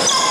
you